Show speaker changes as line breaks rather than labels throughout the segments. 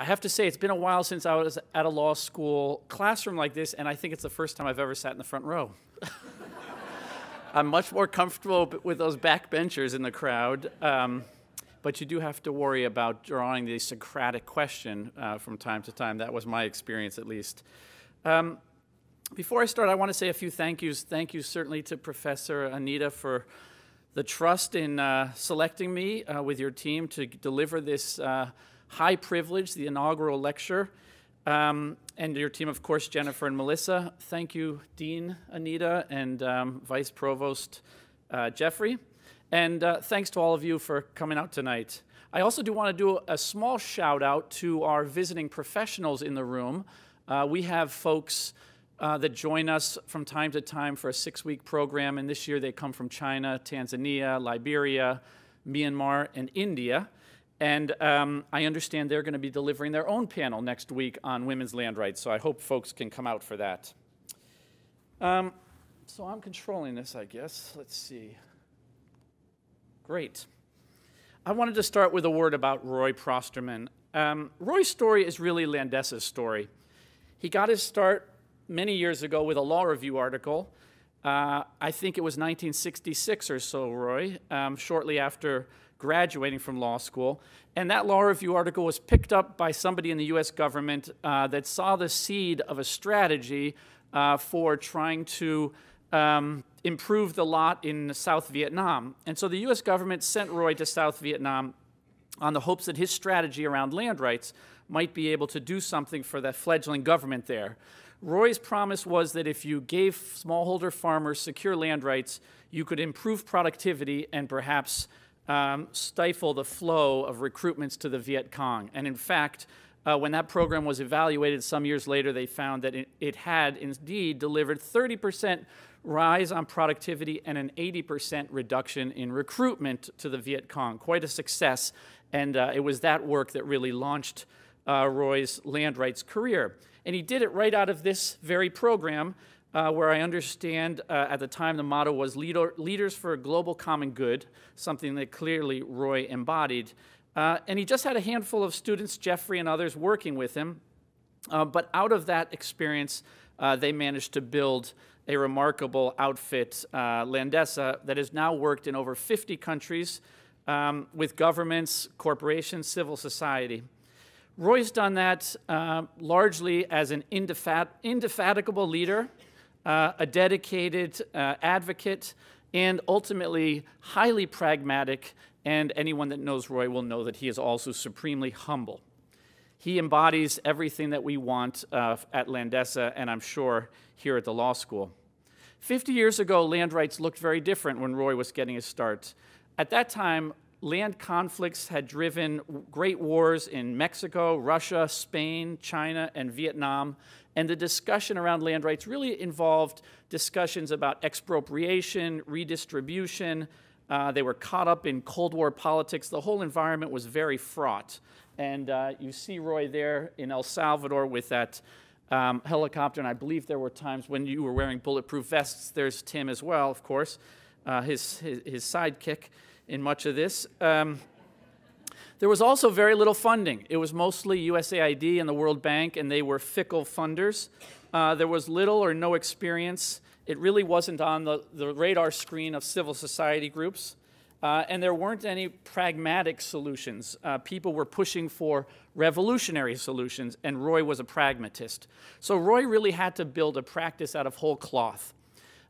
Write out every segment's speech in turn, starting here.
I have to say, it's been a while since I was at a law school classroom like this, and I think it's the first time I've ever sat in the front row. I'm much more comfortable with those backbenchers in the crowd, um, but you do have to worry about drawing the Socratic question uh, from time to time. That was my experience, at least. Um, before I start, I want to say a few thank yous. Thank you certainly to Professor Anita for the trust in uh, selecting me uh, with your team to deliver this uh, high privilege, the inaugural lecture. Um, and your team, of course, Jennifer and Melissa. Thank you, Dean Anita and um, Vice Provost uh, Jeffrey. And uh, thanks to all of you for coming out tonight. I also do want to do a small shout out to our visiting professionals in the room. Uh, we have folks uh, that join us from time to time for a six week program, and this year they come from China, Tanzania, Liberia, Myanmar, and India. And um, I understand they're going to be delivering their own panel next week on women's land rights, so I hope folks can come out for that. Um, so I'm controlling this, I guess. Let's see. Great. I wanted to start with a word about Roy Prosterman. Um, Roy's story is really Landesa's story. He got his start many years ago with a law review article. Uh, I think it was 1966 or so, Roy, um, shortly after graduating from law school. And that law review article was picked up by somebody in the US government uh, that saw the seed of a strategy uh, for trying to um, improve the lot in South Vietnam. And so the US government sent Roy to South Vietnam on the hopes that his strategy around land rights might be able to do something for the fledgling government there. Roy's promise was that if you gave smallholder farmers secure land rights, you could improve productivity and perhaps um, stifle the flow of recruitments to the Viet Cong. And in fact, uh, when that program was evaluated some years later, they found that it, it had indeed delivered 30% rise on productivity and an 80% reduction in recruitment to the Viet Cong. Quite a success. And uh, it was that work that really launched uh, Roy's land rights career. And he did it right out of this very program, uh, where I understand uh, at the time the motto was Leader, Leaders for a Global Common Good, something that clearly Roy embodied. Uh, and he just had a handful of students, Jeffrey and others, working with him. Uh, but out of that experience, uh, they managed to build a remarkable outfit, uh, Landesa, that has now worked in over 50 countries um, with governments, corporations, civil society. Roy's done that largely as an indefatigable leader, uh, a dedicated uh, advocate, and ultimately highly pragmatic. And anyone that knows Roy will know that he is also supremely humble. He embodies everything that we want uh, at Landesa, and I'm sure here at the law school. 50 years ago, land rights looked very different when Roy was getting his start. At that time, land conflicts had driven great wars in Mexico, Russia, Spain, China, and Vietnam. And the discussion around land rights really involved discussions about expropriation, redistribution. Uh, they were caught up in Cold War politics. The whole environment was very fraught. And uh, you see Roy there in El Salvador with that um, helicopter. And I believe there were times when you were wearing bulletproof vests. There's Tim as well, of course, uh, his, his, his sidekick in much of this. Um, there was also very little funding. It was mostly USAID and the World Bank, and they were fickle funders. Uh, there was little or no experience. It really wasn't on the, the radar screen of civil society groups. Uh, and there weren't any pragmatic solutions. Uh, people were pushing for revolutionary solutions, and Roy was a pragmatist. So Roy really had to build a practice out of whole cloth.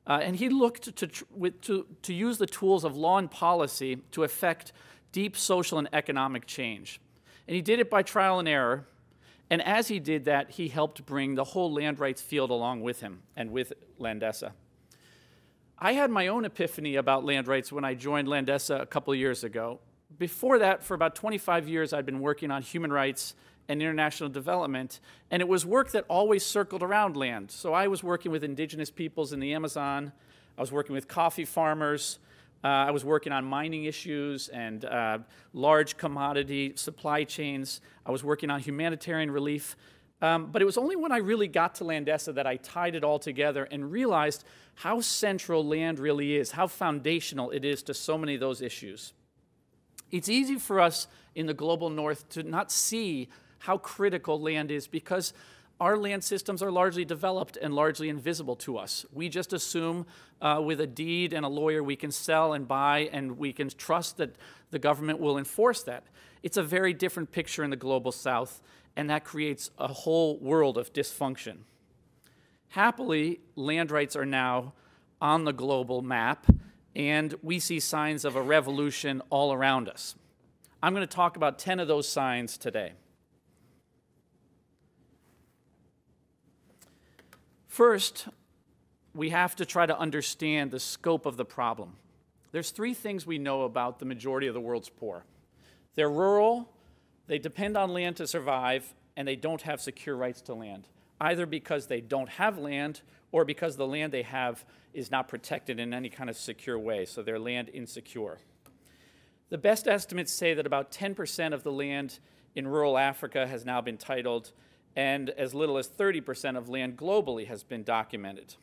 Uh, and he looked to, to, to use the tools of law and policy to effect deep social and economic change. And he did it by trial and error. And as he did that, he helped bring the whole land rights field along with him and with Landesa. I had my own epiphany about land rights when I joined Landesa a couple years ago. Before that, for about 25 years, I'd been working on human rights and international development. And it was work that always circled around land. So I was working with indigenous peoples in the Amazon, I was working with coffee farmers. Uh, I was working on mining issues and uh, large commodity supply chains. I was working on humanitarian relief. Um, but it was only when I really got to Landesa that I tied it all together and realized how central land really is, how foundational it is to so many of those issues. It's easy for us in the global north to not see how critical land is because our land systems are largely developed and largely invisible to us. We just assume uh, with a deed and a lawyer we can sell and buy and we can trust that the government will enforce that. It's a very different picture in the global south, and that creates a whole world of dysfunction. Happily, land rights are now on the global map, and we see signs of a revolution all around us. I'm going to talk about 10 of those signs today. First, we have to try to understand the scope of the problem. There's three things we know about the majority of the world's poor. They're rural, they depend on land to survive, and they don't have secure rights to land, either because they don't have land or because the land they have is not protected in any kind of secure way, so they're land insecure. The best estimates say that about 10% of the land in rural Africa has now been titled, and as little as 30% of land globally has been documented.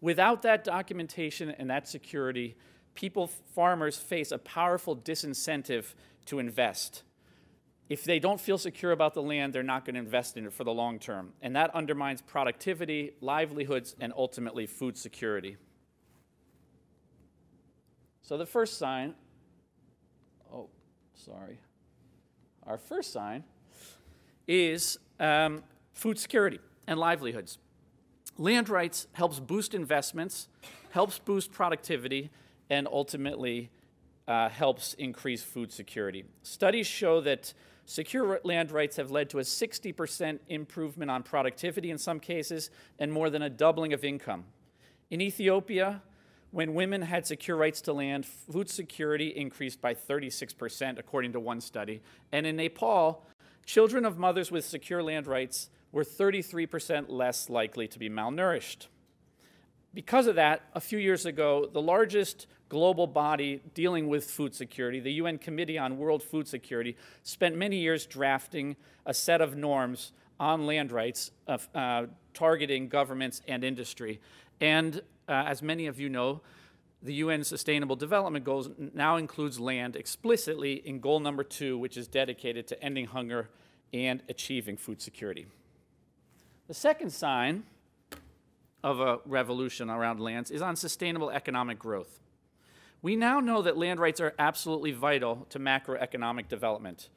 Without that documentation and that security, people, farmers face a powerful disincentive to invest. If they don't feel secure about the land, they're not going to invest in it for the long term. And that undermines productivity, livelihoods, and ultimately food security. So the first sign, oh, sorry. Our first sign is um, food security and livelihoods. Land rights helps boost investments, helps boost productivity, and ultimately uh, helps increase food security. Studies show that secure land rights have led to a 60% improvement on productivity in some cases and more than a doubling of income. In Ethiopia, when women had secure rights to land, food security increased by 36%, according to one study. And in Nepal, children of mothers with secure land rights were 33% less likely to be malnourished. Because of that, a few years ago, the largest global body dealing with food security, the UN Committee on World Food Security, spent many years drafting a set of norms on land rights of, uh, targeting governments and industry. And uh, as many of you know, the UN Sustainable Development Goals now includes land explicitly in goal number two, which is dedicated to ending hunger and achieving food security. The second sign of a revolution around lands is on sustainable economic growth. We now know that land rights are absolutely vital to macroeconomic development.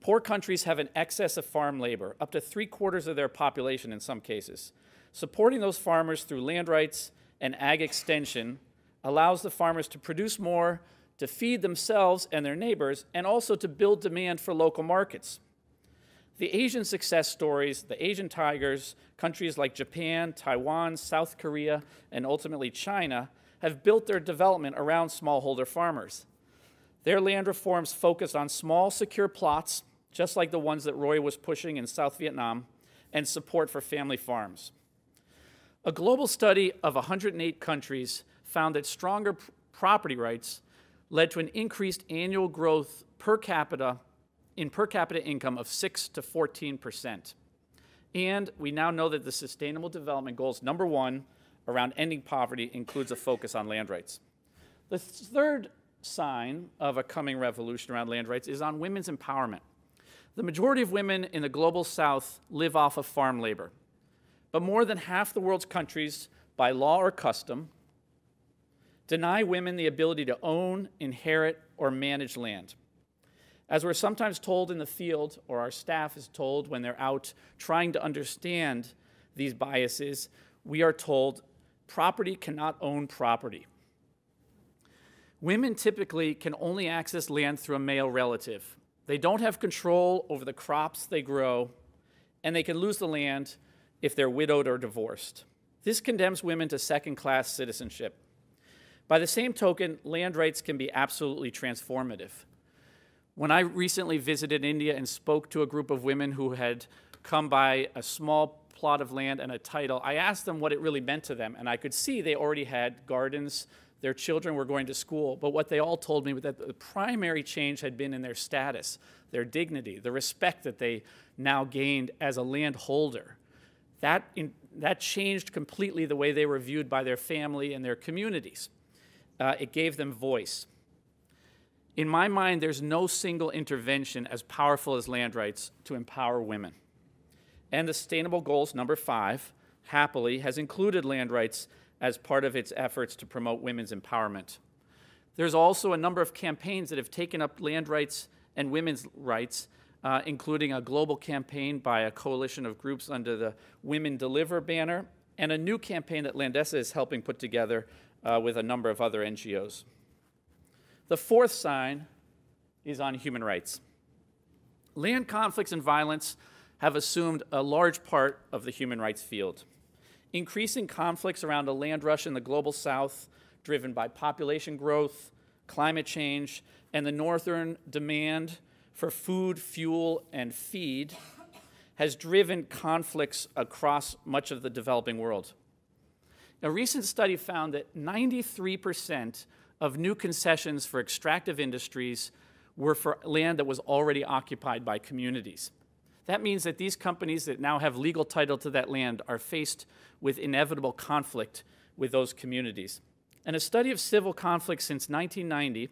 Poor countries have an excess of farm labor, up to three quarters of their population in some cases. Supporting those farmers through land rights and ag extension allows the farmers to produce more, to feed themselves and their neighbors, and also to build demand for local markets. The Asian success stories, the Asian tigers, countries like Japan, Taiwan, South Korea, and ultimately China, have built their development around smallholder farmers. Their land reforms focus on small, secure plots, just like the ones that Roy was pushing in South Vietnam, and support for family farms. A global study of 108 countries found that stronger property rights led to an increased annual growth per capita in per capita income of 6 to 14 percent. And we now know that the Sustainable Development Goals, number one, around ending poverty, includes a focus on land rights. The third sign of a coming revolution around land rights is on women's empowerment. The majority of women in the global south live off of farm labor. But more than half the world's countries, by law or custom, deny women the ability to own, inherit, or manage land. As we're sometimes told in the field, or our staff is told when they're out trying to understand these biases, we are told property cannot own property. Women typically can only access land through a male relative. They don't have control over the crops they grow, and they can lose the land if they're widowed or divorced. This condemns women to second class citizenship. By the same token, land rights can be absolutely transformative. When I recently visited India and spoke to a group of women who had come by a small plot of land and a title, I asked them what it really meant to them, and I could see they already had gardens, their children were going to school, but what they all told me was that the primary change had been in their status, their dignity, the respect that they now gained as a landholder. That, that changed completely the way they were viewed by their family and their communities. Uh, it gave them voice. In my mind, there's no single intervention as powerful as land rights to empower women. And the Sustainable Goals number five, happily, has included land rights as part of its efforts to promote women's empowerment. There's also a number of campaigns that have taken up land rights and women's rights, uh, including a global campaign by a coalition of groups under the Women Deliver banner, and a new campaign that Landesa is helping put together uh, with a number of other NGOs. The fourth sign is on human rights. Land conflicts and violence have assumed a large part of the human rights field. Increasing conflicts around a land rush in the global south, driven by population growth, climate change, and the northern demand for food, fuel, and feed, has driven conflicts across much of the developing world. A recent study found that 93% of new concessions for extractive industries were for land that was already occupied by communities. That means that these companies that now have legal title to that land are faced with inevitable conflict with those communities. And a study of civil conflicts since 1990,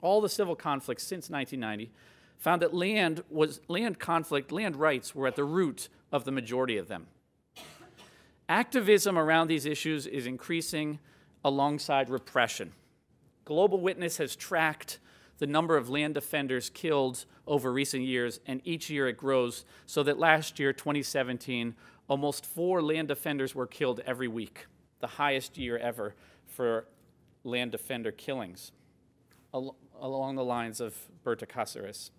all the civil conflicts since 1990, found that land was land conflict, land rights were at the root of the majority of them. Activism around these issues is increasing alongside repression. Global Witness has tracked the number of land defenders killed over recent years, and each year it grows, so that last year, 2017, almost four land defenders were killed every week, the highest year ever for land defender killings, al along the lines of Berta Cáceres.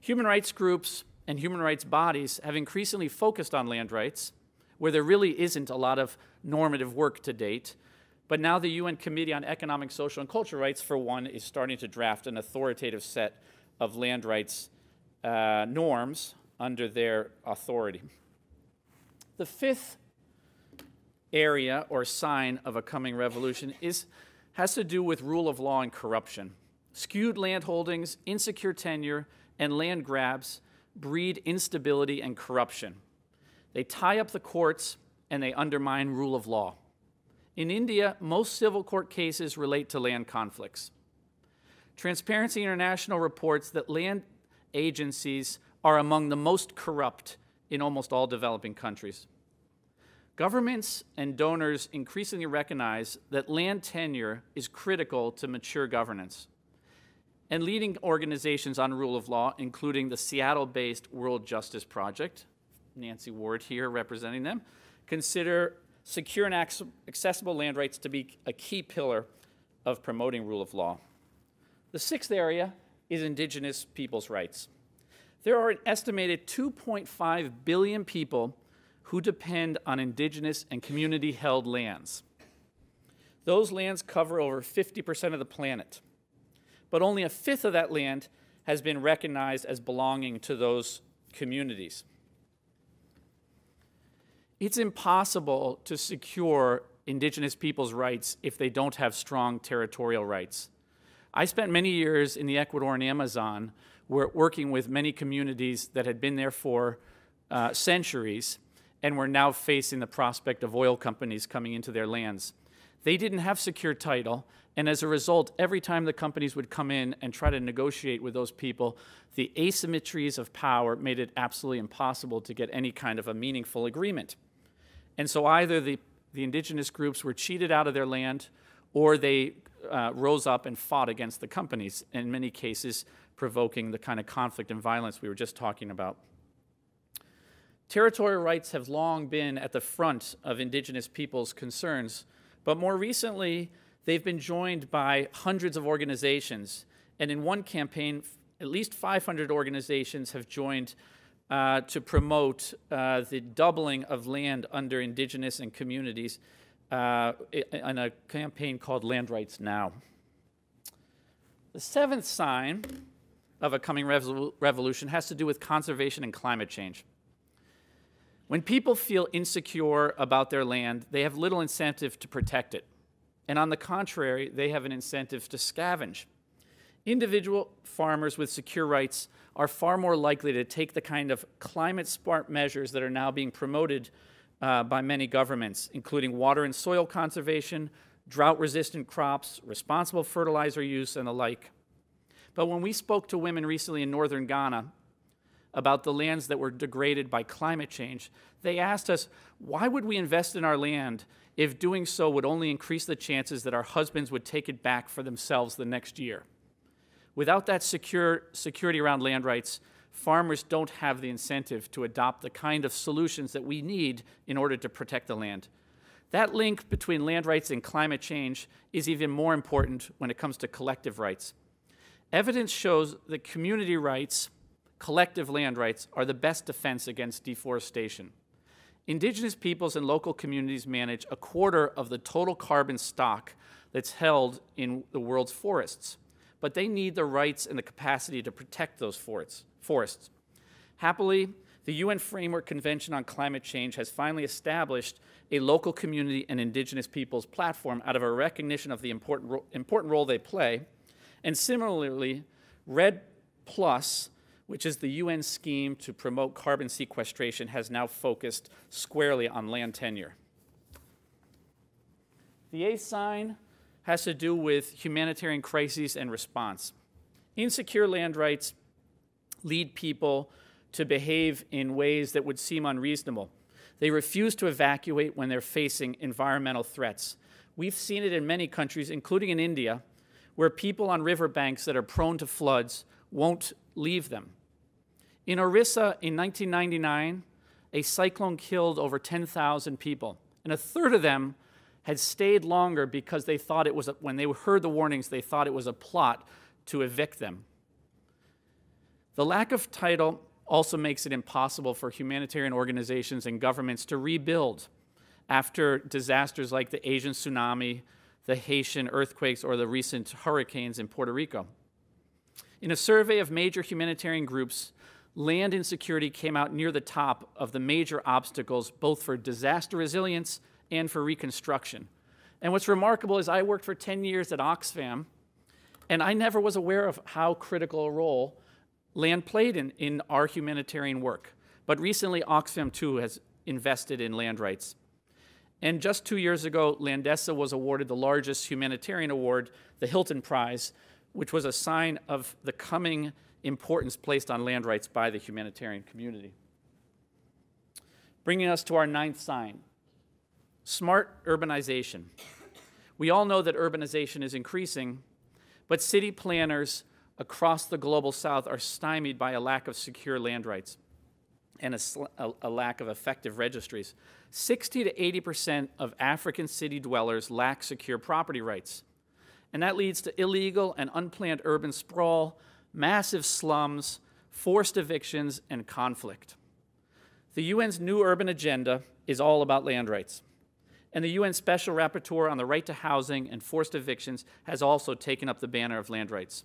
Human rights groups and human rights bodies have increasingly focused on land rights, where there really isn't a lot of normative work to date, but now the UN Committee on Economic, Social, and Cultural Rights, for one, is starting to draft an authoritative set of land rights uh, norms under their authority. The fifth area or sign of a coming revolution is, has to do with rule of law and corruption. Skewed land holdings, insecure tenure, and land grabs breed instability and corruption. They tie up the courts and they undermine rule of law. In India, most civil court cases relate to land conflicts. Transparency International reports that land agencies are among the most corrupt in almost all developing countries. Governments and donors increasingly recognize that land tenure is critical to mature governance. And leading organizations on rule of law, including the Seattle based World Justice Project, Nancy Ward here representing them, consider secure and accessible land rights to be a key pillar of promoting rule of law. The sixth area is indigenous peoples' rights. There are an estimated 2.5 billion people who depend on indigenous and community held lands. Those lands cover over 50% of the planet, but only a fifth of that land has been recognized as belonging to those communities. It's impossible to secure indigenous people's rights if they don't have strong territorial rights. I spent many years in the Ecuadorian Amazon working with many communities that had been there for uh, centuries and were now facing the prospect of oil companies coming into their lands. They didn't have secure title, and as a result, every time the companies would come in and try to negotiate with those people, the asymmetries of power made it absolutely impossible to get any kind of a meaningful agreement. And so either the, the indigenous groups were cheated out of their land or they uh, rose up and fought against the companies, in many cases provoking the kind of conflict and violence we were just talking about. Territorial rights have long been at the front of indigenous peoples' concerns, but more recently, they've been joined by hundreds of organizations. And in one campaign, at least 500 organizations have joined uh, to promote uh, the doubling of land under indigenous and communities uh, in a campaign called Land Rights Now. The seventh sign of a coming revolution has to do with conservation and climate change. When people feel insecure about their land, they have little incentive to protect it. And on the contrary, they have an incentive to scavenge. Individual farmers with secure rights are far more likely to take the kind of climate smart measures that are now being promoted uh, by many governments, including water and soil conservation, drought resistant crops, responsible fertilizer use, and the like. But when we spoke to women recently in northern Ghana about the lands that were degraded by climate change, they asked us, why would we invest in our land if doing so would only increase the chances that our husbands would take it back for themselves the next year? Without that secure, security around land rights, farmers don't have the incentive to adopt the kind of solutions that we need in order to protect the land. That link between land rights and climate change is even more important when it comes to collective rights. Evidence shows that community rights, collective land rights, are the best defense against deforestation. Indigenous peoples and local communities manage a quarter of the total carbon stock that's held in the world's forests, but they need the rights and the capacity to protect those forests. Happily, the UN Framework Convention on Climate Change has finally established a local community and indigenous peoples platform out of a recognition of the important, ro important role they play and similarly, REDD Plus, which is the UN scheme to promote carbon sequestration, has now focused squarely on land tenure. The A sign has to do with humanitarian crises and response. Insecure land rights lead people to behave in ways that would seem unreasonable. They refuse to evacuate when they're facing environmental threats. We've seen it in many countries, including in India, where people on riverbanks that are prone to floods won't leave them. In Orissa in 1999, a cyclone killed over 10,000 people, and a third of them had stayed longer because they thought it was, a, when they heard the warnings, they thought it was a plot to evict them. The lack of title also makes it impossible for humanitarian organizations and governments to rebuild after disasters like the Asian tsunami the Haitian earthquakes or the recent hurricanes in Puerto Rico. In a survey of major humanitarian groups, land insecurity came out near the top of the major obstacles, both for disaster resilience and for reconstruction. And what's remarkable is I worked for 10 years at Oxfam, and I never was aware of how critical a role land played in, in our humanitarian work. But recently, Oxfam too has invested in land rights. And just two years ago, Landesa was awarded the largest humanitarian award, the Hilton Prize, which was a sign of the coming importance placed on land rights by the humanitarian community. Bringing us to our ninth sign smart urbanization. We all know that urbanization is increasing, but city planners across the global south are stymied by a lack of secure land rights and a, a, a, lack of effective registries. 60 to 80% of African city dwellers lack secure property rights. And that leads to illegal and unplanned urban sprawl, massive slums, forced evictions, and conflict. The UN's new urban agenda is all about land rights. And the UN Special Rapporteur on the Right to Housing and Forced Evictions has also taken up the banner of land rights.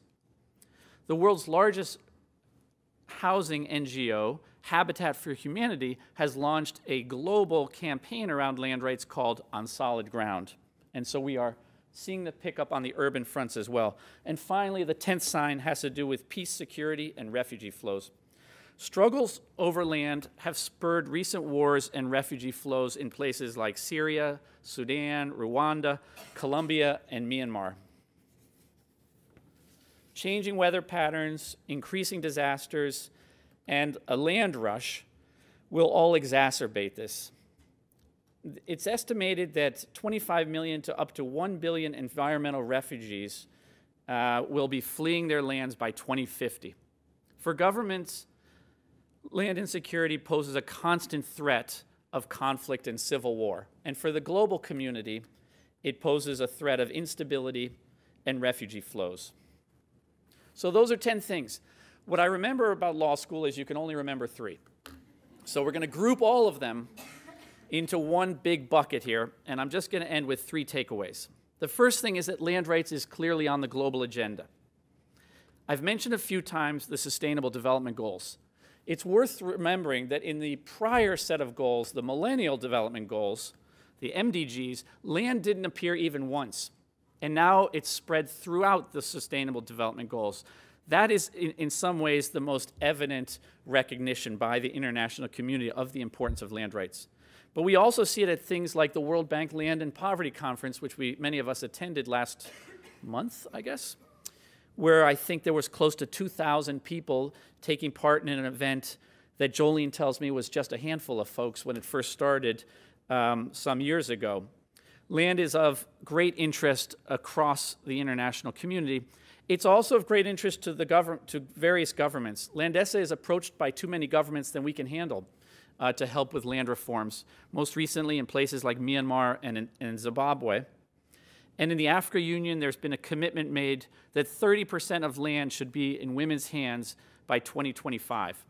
The world's largest housing NGO Habitat for Humanity has launched a global campaign around land rights called On Solid Ground. And so we are seeing the pickup on the urban fronts as well. And finally, the 10th sign has to do with peace, security, and refugee flows. Struggles over land have spurred recent wars and refugee flows in places like Syria, Sudan, Rwanda, Colombia, and Myanmar. Changing weather patterns, increasing disasters, and a land rush will all exacerbate this. It's estimated that 25 million to up to 1 billion environmental refugees uh, will be fleeing their lands by 2050. For governments, land insecurity poses a constant threat of conflict and civil war. And for the global community, it poses a threat of instability and refugee flows. So, those are 10 things. What I remember about law school is you can only remember three. So we're going to group all of them into one big bucket here, and I'm just going to end with three takeaways. The first thing is that land rights is clearly on the global agenda. I've mentioned a few times the Sustainable Development Goals. It's worth remembering that in the prior set of goals, the Millennial Development Goals, the MDGs, land didn't appear even once. And now it's spread throughout the Sustainable Development Goals. That is, in, in, some ways, the most evident recognition by the international community of the importance of land rights. But we also see it at things like the World Bank Land and Poverty Conference, which we, many of us attended last month, I guess, where I think there was close to 2,000 people taking part in an event that Jolene tells me was just a handful of folks when it first started um, some years ago. Land is of great interest across the international community. It's also of great interest to, the government, to various governments. Landesa is approached by too many governments than we can handle uh, to help with land reforms, most recently in places like Myanmar and in, Zimbabwe. And in the Africa Union, there's been a commitment made that 30% of land should be in women's hands by 2025.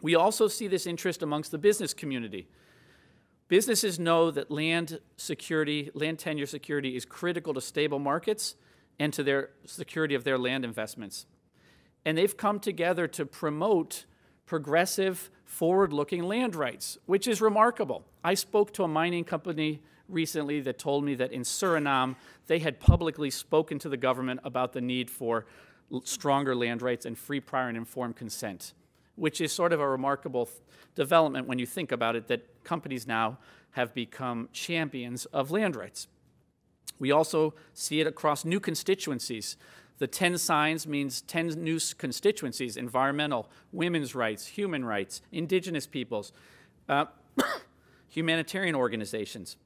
We also see this interest amongst the business community. Businesses know that land security, land tenure security is critical to stable markets and to their security of their land investments. And they've come together to promote progressive, forward looking land rights, which is remarkable. I spoke to a mining company recently that told me that in Suriname, they had publicly spoken to the government about the need for stronger land rights and free, prior, and informed consent, which is sort of a remarkable development when you think about it that companies now have become champions of land rights. We also see it across new constituencies. The 10 signs means 10 new constituencies environmental, women's rights, human rights, indigenous peoples, uh, humanitarian organizations.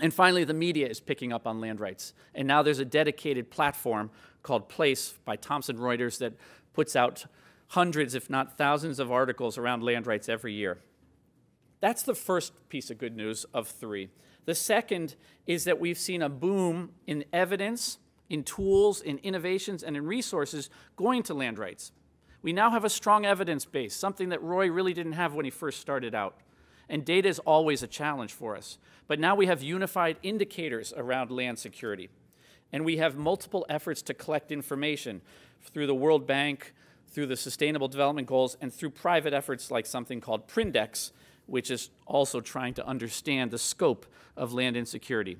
And finally, the media is picking up on land rights. And now there's a dedicated platform called Place by Thomson Reuters that puts out hundreds, if not thousands, of articles around land rights every year. That's the first piece of good news of three. The second is that we've seen a boom in evidence, in tools, in innovations, and in resources going to land rights. We now have a strong evidence base, something that Roy really didn't have when he first started out. And data is always a challenge for us. But now we have unified indicators around land security. And we have multiple efforts to collect information through the World Bank, through the Sustainable Development Goals, and through private efforts like something called Prindex, which is also trying to understand the scope of land insecurity.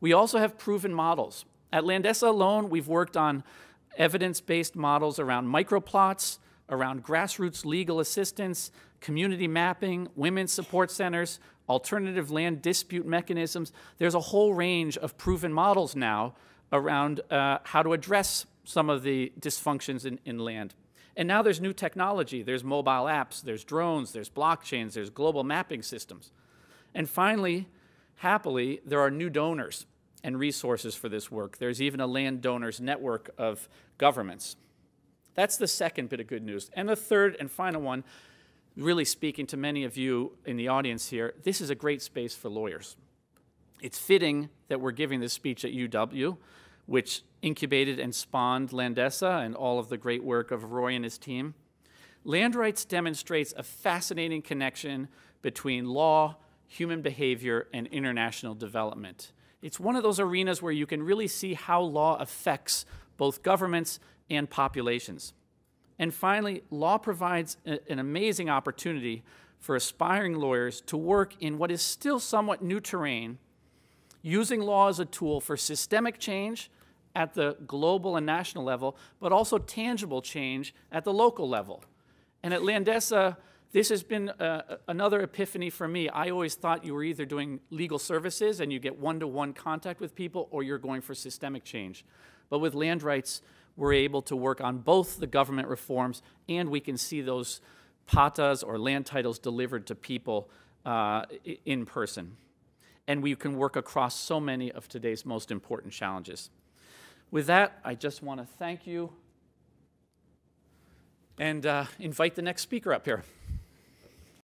We also have proven models. At Landesa alone, we've worked on evidence-based models around microplots, around grassroots legal assistance, community mapping, women's support centers, alternative land dispute mechanisms. There's a whole range of proven models now around uh, how to address some of the dysfunctions in, in land. And now there's new technology. There's mobile apps, there's drones, there's blockchains, there's global mapping systems. And finally, happily, there are new donors and resources for this work. There's even a land donors network of governments. That's the second bit of good news. And the third and final one, really speaking to many of you in the audience here, this is a great space for lawyers. It's fitting that we're giving this speech at UW which incubated and spawned Landesa and all of the great work of Roy and his team. Land rights demonstrates a fascinating connection between law, human behavior, and international development. It's one of those arenas where you can really see how law affects both governments and populations. And finally, law provides a, an amazing opportunity for aspiring lawyers to work in what is still somewhat new terrain, using law as a tool for systemic change at the global and national level, but also tangible change at the local level. And at Landesa, this has been uh, another epiphany for me. I always thought you were either doing legal services and you get one to one contact with people, or you're going for systemic change. But with land rights, we're able to work on both the government reforms and we can see those pattas or land titles delivered to people uh, in person. And we can work across so many of today's most important challenges. With that, I just want to thank you and uh, invite the next speaker up here.